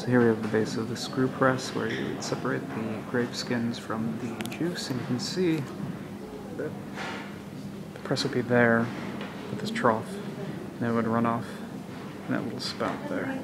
So here we have the base of the screw press where you would separate the grape skins from the juice, and you can see that the press would be there with this trough, and it would run off in that little spout there.